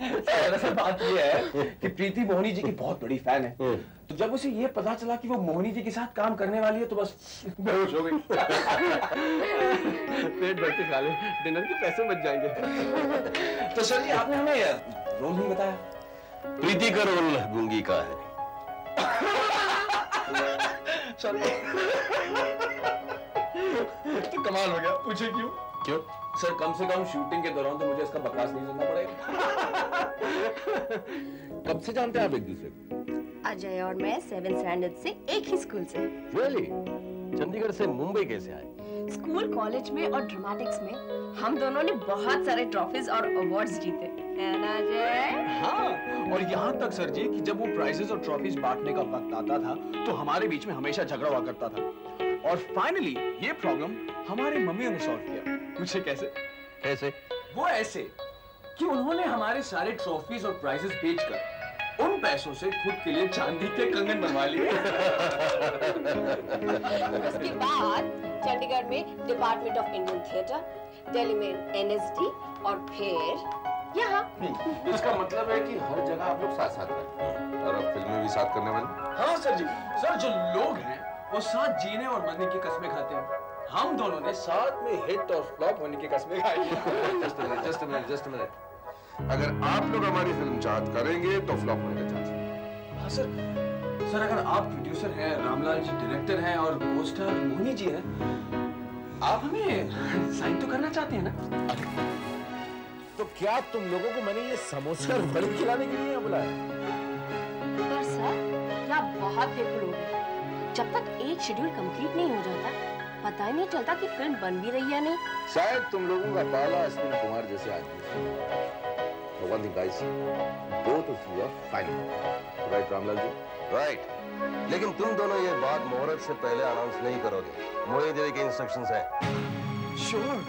दरअसल बात ये है कि प्रीति मोहिनी जी की बहुत बड़ी फ़ैन है। हम्म। तो जब उसे ये पता चला कि वो मोहिनी जी के साथ काम करने वाली है तो बस बेहोश हो गई। पेट भर के खा ले। डिनर के पैसे बच जाएँगे। तो सर जी आपने हमें रोल नहीं बताया। प्रीति का रोल गूँगी का है। सर तो कमाल हो गया। पूछे क्यों? क्यों? सर कम से कम शूटिंग के दौरान तो मुझे इसका बकवास नहीं सुनना पड़ेगा। कब से जानते हैं आप एक दूसरे को? अजय और मैं सेवन स्टैंडर्ड से एक ही स्कूल से। रियली चंडीगढ़ से मुंबई कैसे आए? स्कूल कॉलेज में और ड्रामेटिक्स में हम दोनों ने बहुत सारे ट्रॉफीज और अवार्ड्स जीते। है हाँ और यहाँ तक सर जी कि जब वो प्राइजेस और ट्रॉफीज बांटने का वक्त आता था तो हमारे बीच में हमेशा झगड़ा हुआ करता था। और फाइनली ये प्रॉब्लम हमारे मम्मियों ने सॉल्व किया। मुझे कैसे? कैसे वो ऐसे कि उन्होंने हमारे सारे ट्रॉफीज और प्राइजेस बेचकर उन पैसों से खुद के लिए चांदी के कंगन बनवा लिए। उसके बाद चंडीगढ़ में department of Indian theatre Delhi में एनएसडी और फिर यहाँ। इसका मतलब है कि हर जगह आप लोग साथ साथ रहे और अब फ़िल्म में भी साथ करने वाले हाँ सर जी। सर जो लोग हैं वो साथ जीने और मरने की कसमें खाते हैं। हम दोनों ने साथ में हिट और फ्लॉप होने की कसमें खाई। Just minute just minute just minute अगर आप लोग हमारी फ़िल्म चाहत करेंगे तो फ्लॉप होने का चांस हाँ। सर सर अगर आप प्रोड्यूसर हैं रामलाल जी डायरेक्टर हैं और को स्टार मोहिनी जी हैं आप हमें साइन तो करना चाहते हैं ना? तो क्या तुम लोगों को मैंने ये समोसे और बड़ी खिलाने के लिए बुलाया? पर सर क्या बहुत हो गए? जब तक एक शेड्यूल कंप्लीट नहीं हो जाता पता ही नहीं चलता कि फ़िल्म बन भी रही है नहीं। शायद तुम लोगों का पहला अश्विन कुमार जैसे आदमी one thing guys, both of you are fine. Right Ramlal ji? Right लेकिन तुम दोनों ये बात मुहूर्त से पहले अनाउंस नहीं करोगे। मोहिनी देवी के इंस्ट्रक्शंस हैं। श्योर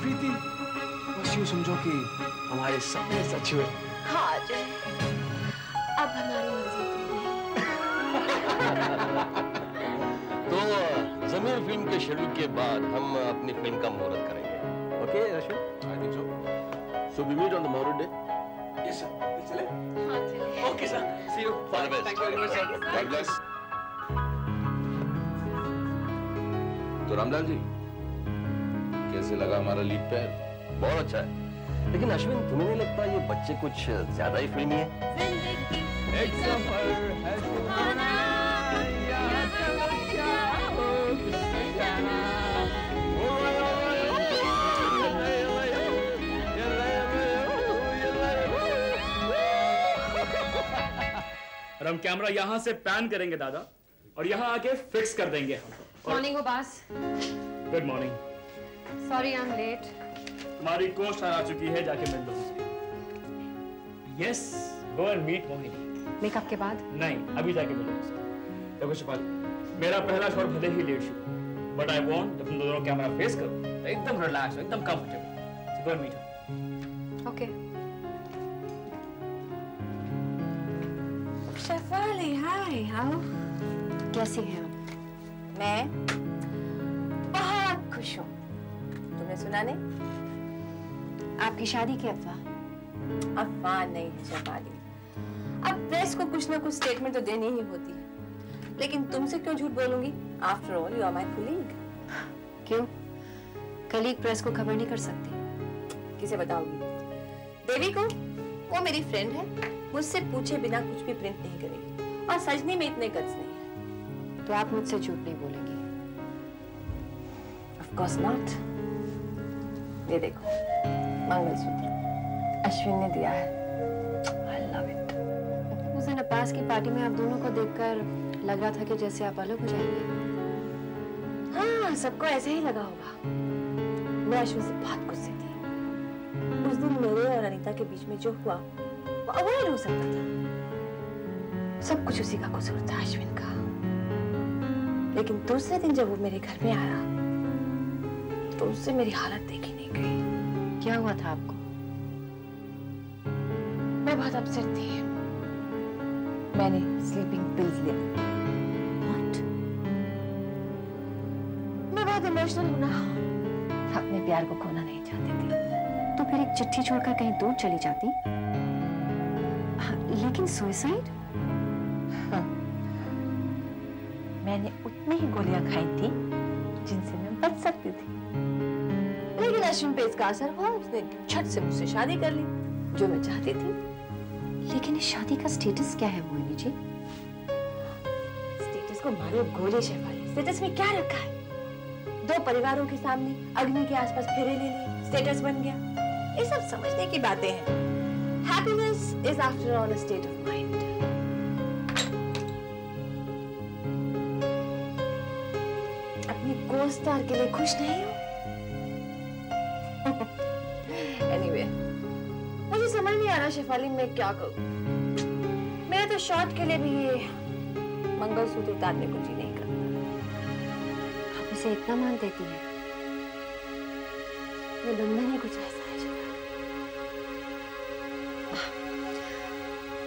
प्रीति बस यूँ समझो कि हमारे सपने सच हुए। हाँ अब हमारी मर्ज़ी। तुम्हें तो जमीर फ़िल्म के शेड्यूल के बाद हम अपनी फ़िल्म का मुहूर्त करेंगे। Okay Ashwin I think so so we meet on the muhurat day yes sir चले हाँ चलिए। Okay sir see you All the best. Thank you very much sir God bless. तो रामलाल जी कैसे लगा हमारा लीड पैर? बहुत अच्छा है। लेकिन अश्विन तुम्हें नहीं लगता ये बच्चे कुछ ज़्यादा ही फिल्मी है? और हम कैमरा यहाँ से पैन करेंगे दादा और यहाँ आके फिक्स कर देंगे हम। Morning good morning sorry I am late तुम्हारी कोस्ट आ चुकी है जाके मिल लो yes go and meet Mohini makeup के बाद? नहीं अभी जाके मिलो देखो शिपाल मेरा पहला शॉट भले ही लेट शुरू बट आई वांट जब तुम दोनों कैमरा फेस करो तो एकदम रिलैक्स एकदम comfortable go and meet Shefali hi how कैसी हैं आप मैं बहुत खुश हूँ। तुमने सुना नहीं? आपकी शादी की अफवाह? अफवाह नहीं है शेफाली अब प्रेस को कुछ ना कुछ स्टेटमेंट तो देनी ही होती है। लेकिन तुमसे क्यों झूठ बोलूँगी? After all you are my colleague क्यों? कलीग प्रेस को खबर नहीं कर सकती। किसे बताओगी देवी को? वो मेरी फ्रेंड है। मुझसे पूछे बिना कुछ भी प्रिंट नहीं करेगी। और सजनी में इतने गट्स नहीं है। तो आप मुझसे झूठ नहीं बोलेंगी। ऑफ़ कोर्स नॉट ये देखो मंगलसूत्र। अश्विन ने दिया है। आई लव इट उस दिन अब्बास की पार्टी में आप दोनों को देखकर लग रहा था कि जैसे आप अलग हो जाएँगे। हाँ सबको ऐसे ही लगा होगा। मैं अश्विन से बहुत गुस्से थी। उस दिन मेरे और अनीता के बीच में जो हुआ वो अवॉइड हो सकता था। सब कुछ उसी का कसूर था अश्विन का। लेकिन दूसरे दिन जब वो मेरे घर में आया तो उससे मेरी हालत देखी नहीं गई। क्या हुआ था आपको? मैं बहुत अपसेट थी। मैंने स्लीपिंग पिल्स What? मैं बहुत इमोशनल हूँ ना अपने प्यार को खोना नहीं चाहती थी। तो फिर एक चिट्ठी छोड़कर कहीं दूर चली जाती। हाँ, लेकिन सुसाइड ही गोलियाँ खाई थी। जिनसे मैं बच सकती थी। लेकिन अश्विन पे इसका असर हुआ उसने झट से मुझसे शादी कर ली जो मैं चाहती थी। लेकिन इस शादी का स्टेटस क्या है मोहिनी जी? स्टेटस को मारो गोली शेफाली स्टेटस में क्या रखा है? दो परिवारों के सामने अग्नि के आसपास फेरे ले लिए स्टेटस बन गया। ये सब समझने की बातें हैं। Happiness is after all a state of mind star के लिए खुश नहीं हो। एनीवे मुझे समझ नहीं आ रहा शेफाली मैं क्या करूँ? मेरे तो शॉर्ट के लिए भी ये मंगलसूत्र उतारने को जी नहीं करता। आप उसे इतना मान देती हैं? ये बंधन ही कुछ ऐसा है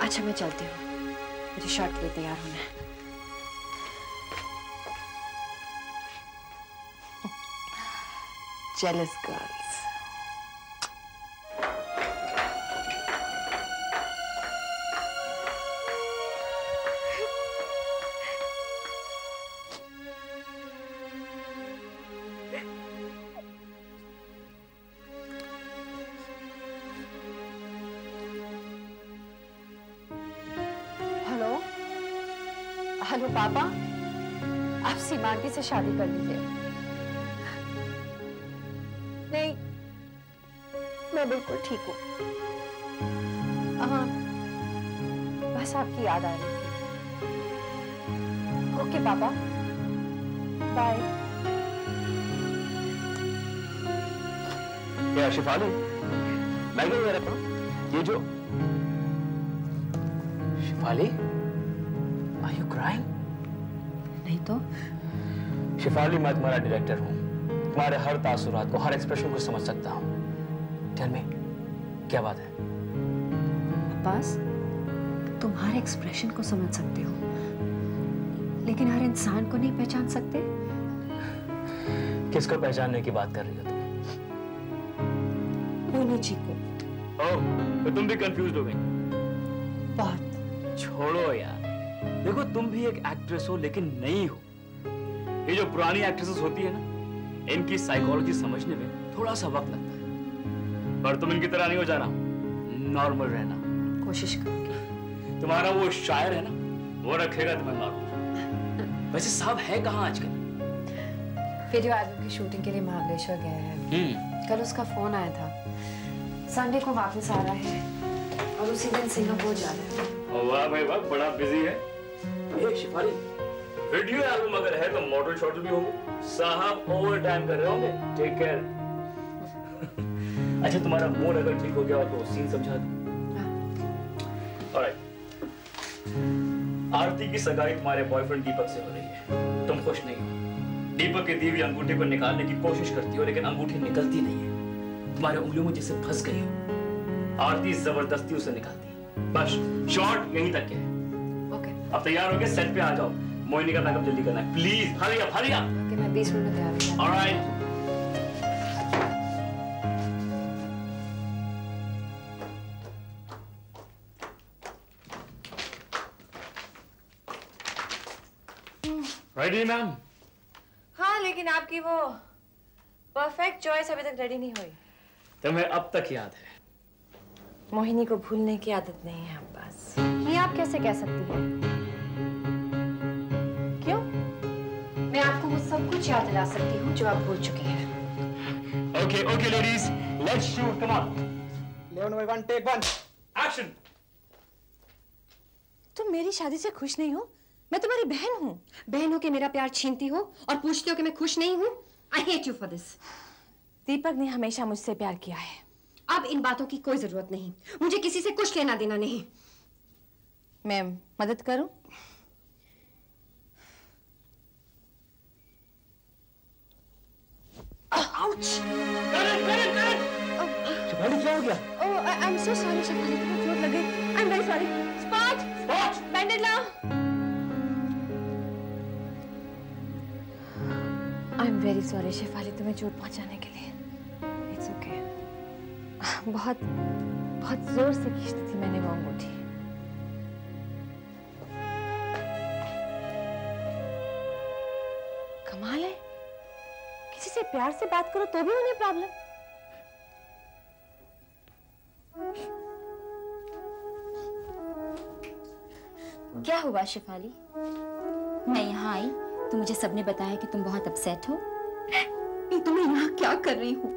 अच्छा मैं चलती हूँ। मुझे शॉर्ट के लिए तैयार होना है। Jealous girls. हेलो हेलो पापा आप सीमांती से शादी कर लीजिए। मैं बिल्कुल ठीक हूँ। हाँ बस आपकी याद आ रही थी। ओके पापा। बाय। क्या शिफाली मैं क्या कह रहा ये जो शिफाली आर यू क्राइंग नहीं तो। शिफाली मैं तुम्हारा डायरेक्टर हूँ। तुम्हारे हर तासुरात को हर एक्सप्रेशन को समझ सकता हूँ। Tell me. क्या बात है? अब्बास तुम हर एक्सप्रेशन को समझ सकते हो। लेकिन हर इंसान को नहीं पहचान सकते? किसको पहचानने की बात कर रही हो तुम? मोनी जी को। ओह तो तुम भी कंफ्यूज हो गई। बहुत। छोड़ो यार। देखो तुम भी एक एक्ट्रेस हो लेकिन नहीं हो। ये जो पुरानी एक्ट्रेसेस होती है ना इनकी साइकोलॉजी समझने में थोड़ा सा वक्त लगता है। पर तुम इनकी तरह नहीं हो जाना। नॉर्मल रहना। कोशिश करूँगी। तुम्हारा वो शायर है ना वो रखेगा तुम्हें नॉर्मल वैसे साहब है कहाँ आजकल? वीडियो एल्बम की शूटिंग के लिए महाबलेश्वर गया है। हम्म। कल उसका फ़ोन आया था। संडे को वापस आ रहा है और उसी दिन सिंगापुर जा रहा है। वाह भाई वाह बड़ा बिज़ी है। ए शिफाली वीडियो एल्बम अगर है तो मॉडल शॉट भी होंगे। साहब ओवर टाइम कर रहे होंगे। टेक केयर अच्छा तुम्हारा मूड अगर ठीक हो गया तो सीन समझा दो। ऑलराइट आरती की सगाई तुम्हारे बॉयफ्रेंड दीपक से हो रही है। तुम खुश नहीं हो। दीपक की दी हुई अंगूठी को निकालने की कोशिश करती हो लेकिन अंगूठी निकलती नहीं है। तुम्हारे उंगलियों में जैसे फंस गई हो आरती ज़बरदस्ती उसे निकालती है। बस शॉर्ट यहीं तक है। ओके अब तैयार हो गए सेट पे आ जाओ। मोहिनी का मेकअप जल्दी करना है। Please hurry up hurry up okay मैं 20 मिनट में तैयार हो। ऑलराइट रेडी मैम हाँ लेकिन आपकी वो परफेक्ट चॉइस अभी तक रेडी नहीं हुई। तुम्हें अब तक याद है। मोहिनी को भूलने की आदत नहीं है अब्बास। ये आप कैसे कह सकती हैं? क्यों? मैं आपको वो सब कुछ याद दिला सकती हूँ जो आप भूल चुकी हैं। Okay okay ladies let's shoot come on Leon by one, take one. Action तुम मेरी शादी से खुश नहीं हो? मैं तुम्हारी बहन हूँ। बहन हो के मेरा प्यार छीनती हो और पूछती हो कि मैं खुश नहीं हूँ। I hate you for this Deepak ने हमेशा मुझसे प्यार किया है। अब इन बातों की कोई ज़रूरत नहीं। मुझे किसी से कुछ लेना देना नहीं। मैम मदद करूँ? शिफाली क्या हो गया? ओह I am so sorry Shefali तुम्हें चोट लग गई। I am very sorry spot spot Band-Aid लाओ। I am very sorry Shefali तुम्हें चोट पहुँचाने के लिए। इट्स ओके बहुत बहुत ज़ोर से खींचती थी मैंने वो अंगूठी। कमाल है। किसी से प्यार से बात करो तो भी उन्हें प्रॉब्लम क्या हुआ, शिफाली? मैं यहाँ आई। तो मुझे सबने बताया कि तुम बहुत अपसेट हो। नहीं तो मैं यहाँ क्या कर रही हूँ?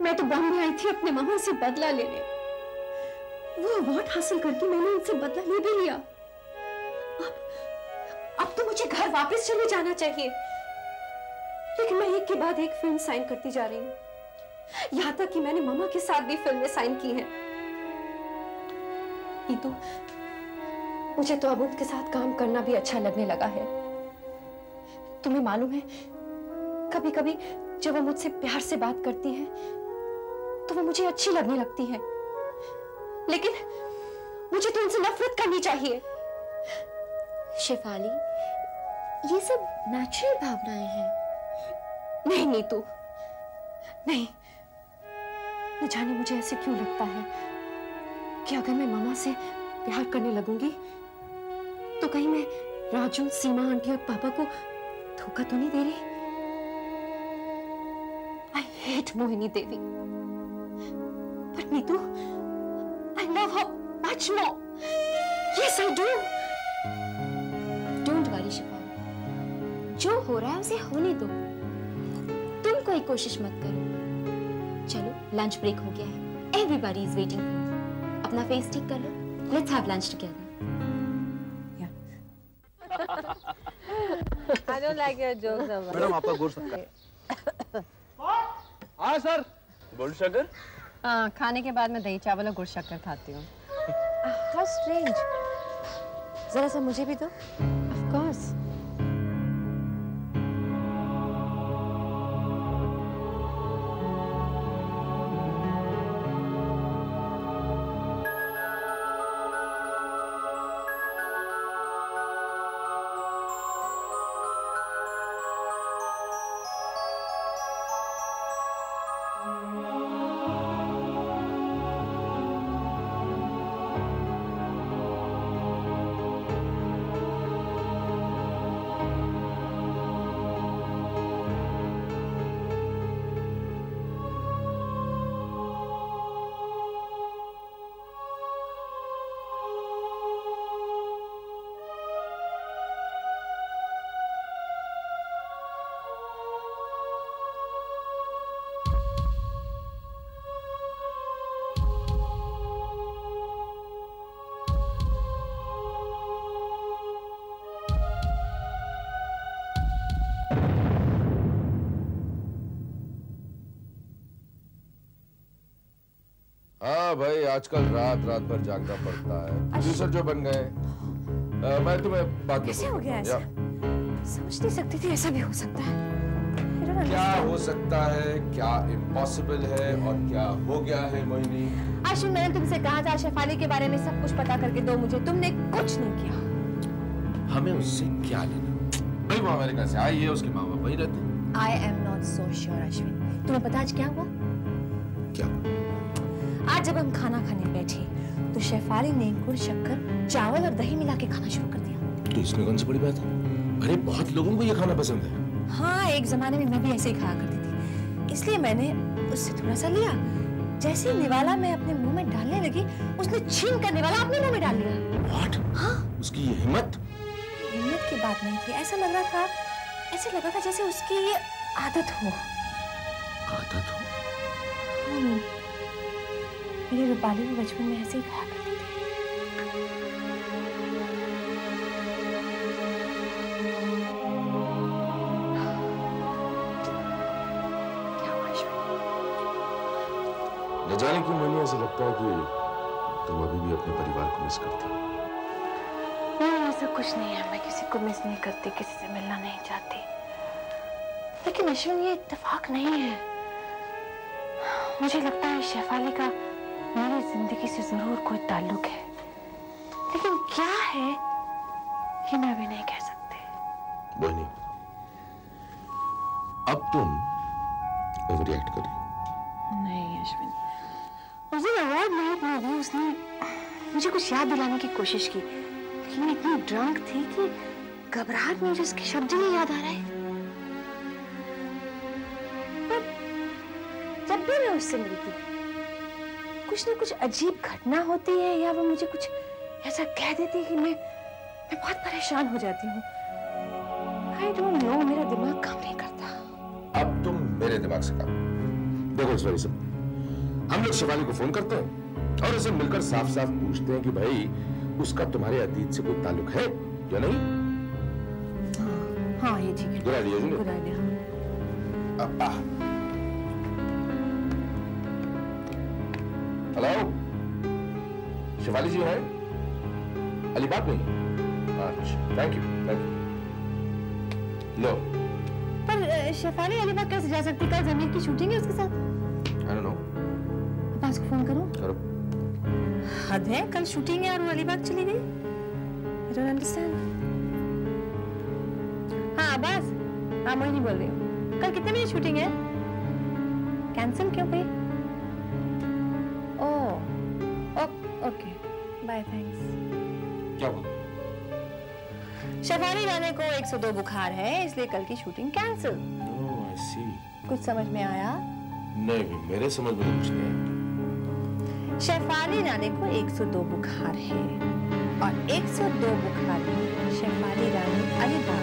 मैं तो बॉम्बे आई थी अपने मामा से बदला लेने। वो अवार्ड हासिल करके मैंने उनसे बदला ले भी लिया। अब अब तो मुझे घर वापस चले जाना चाहिए। लेकिन मैं एक के बाद एक फ़िल्म साइन करती जा रही हूँ। यहाँ तक कि मैंने मामा के साथ भी फ़िल्में साइन की हैं। नीतू मुझे तो अब उनके साथ काम करना भी अच्छा लगने लगा है। तुम्हें मालूम है कभी कभी जब वो मुझसे प्यार से बात करती हैं तो वो मुझे अच्छी लगने लगती है। लेकिन मुझे तो उनसे नफरत करनी चाहिए। शिफाली, ये सब नेचुरल भावनाएँ हैं। नहीं, नीतू। नहीं, न जाने मुझे ऐसे क्यों लगता है कि अगर मैं मामा से प्यार करने लगूँगी तो कहीं मैं राजू, सीमा, आंटी और पापा को धोखा तो नहीं दे रही। I hate Mohini Devi. पर Neetu I love her much more yes I do don't worry Shefali जो हो रहा है उसे होने दो। तुम कोई कोशिश मत करो। चलो लंच ब्रेक हो गया है। एवरीबॉडी इज़ वेटिंग अपना फेस ठीक कर लो। Let's have lunch together I don't like your jokes, Amma. Madam आपका गुड़ शक्कर। हाँ सर गुड़ शक्कर? हाँ खाने के बाद मैं दही चावल और गुड़ शक्कर खाती हूँ हाउ स्ट्रेंज जरा सा मुझे भी दो हाँ भाई आजकल रात रात भर जागना पड़ता है। प्रोड्यूसर जो बन गए मैं तुम्हें बात कैसे हो गया ऐसा? समझ नहीं सकती थी ऐसा भी हो सकता है। क्या हो सकता है? क्या इम्पॉसिबल है? और क्या हो गया है मोहिनी? आशिम मैंने तुमसे कहा था शेफाली के बारे में सब कुछ पता करके दो मुझे। तुमने कुछ नहीं किया। हमें उससे क्या लेना? भाई वो अमेरिका से आई है उसके माँ बाप वही रहते हैं। I am not so sure Ashwin तुम्हें पता आज क्या हुआ? क्या आज जब हम खाना खाने बैठे तो शेफाली ने गुड़ शक्कर चावल और दही मिला के खाना शुरू कर दिया। तो इसमें कौन सी बड़ी बात है? अरे बहुत लोगों को ये खाना पसंद है। हाँ एक जमाने में मैं भी ऐसे ही खाया करती थी। इसलिए मैंने उससे थोड़ा सा लिया। जैसे निवाला मैं अपने मुँह में डालने लगी उसने छीन कर निवाला अपने मुँह में डाल लिया। व्हाट हाँ। उसकी ये हिम्मत? हिम्मत की बात नहीं थी। ऐसा लग रहा था ऐसे लगा था जैसे उसकी ये आदत हो। आदत हो? हम्म, मेरी रूपाली भी बचपन में ऐसे ही खाया करती थी? न जाने क्यों मैंने ऐसा लगता है कि तुम अभी भी अपने परिवार को मिस करती हो। नहीं ऐसा कुछ नहीं है। मैं किसी को मिस नहीं करती किसी से मिलना नहीं चाहती। लेकिन अश्विन ये इत्तेफाक नहीं है। मुझे लगता है शेफाली का मेरी ज़िंदगी से ज़रूर कोई ताल्लुक है। लेकिन क्या है ये मैं भी नहीं कह सकती। मोहिनी अब तुम ओवर रिएक्ट कर नहीं अश्विन उस दिन अवार्ड नाइट में भी उसने मुझे कुछ याद दिलाने की कोशिश की। लेकिन मैं इतनी ड्रंक थी कि घबराहट में मुझे उसके शब्द नहीं याद आ रहे। जब भी मैं उससे मिलती कुछ ना कुछ अजीब घटना होती है या वो मुझे कुछ ऐसा कह देती है कि मैं मैं बहुत परेशान हो जाती हूँ। आई डोंट नो मेरा दिमाग काम नहीं करता। अब तुम मेरे दिमाग से काम देखो इस वेरी सिंपल हम लोग शिवानी को फ़ोन करते हैं और उसे मिलकर साफ़ साफ़ पूछते हैं कि भाई उसका तुम्हारे अतीत से कोई ताल्लुक है या नहीं? हाँ ये ठीक है। Good idea good idea Shivali ji है अलीबाग में अच्छा थैंक यू थैंक यू लो। पर शेफाली अलीबाग कैसे जा सकती? कल जमीर की शूटिंग है उसके साथ। आई डोंट नो अब्बास को फ़ोन करूँ। करो। हद है कल शूटिंग है और वो अलीबाग चली गई। आई डोंट अंडरस्टैंड हाँ अब्बास हाँ मोहिनी बोल रही हूँ। कल कितने बजे शूटिंग है? कैंसिल क्यों भाई थैंक्स क्या हुआ? शेफाली राणे को 102 बुखार है इसलिए कल की शूटिंग कैंसिल ओह आई सी कुछ समझ में आया? नहीं भी मेरे समझ में कुछ नहीं आया। शेफाली रानी को 102 बुखार है और 102 बुखार में शेफाली रानी अलीबाग